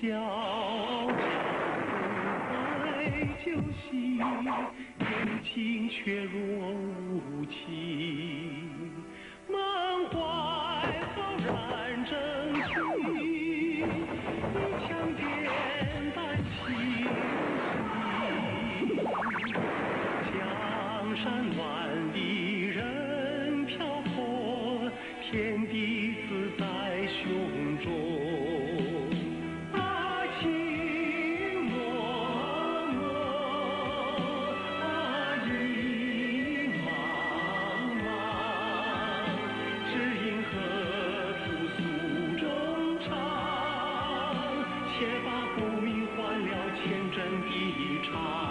小爱就喜，人情却若无情，满怀浩然正气，一腔简单心，江山万里人漂泊，天地自在胸中。且把不明换了千真的一场。